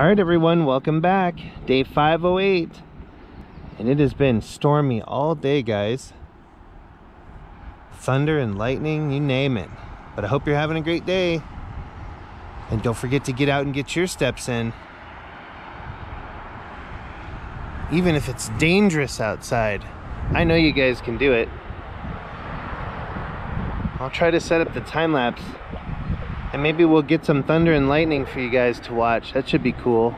All right, everyone, welcome back. Day 508. And it has been stormy all day, guys. Thunder and lightning, you name it. But I hope you're having a great day. And don't forget to get out and get your steps in. Even if it's dangerous outside, I know you guys can do it. I'll try to set up the time lapse and maybe we'll get some thunder and lightning for you guys to watch. That should be cool.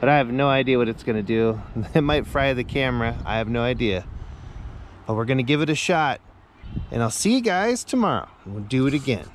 But I have no idea what it's gonna do. It might fry the camera. I have no idea. But we're gonna give it a shot. And I'll see you guys tomorrow. We'll do it again.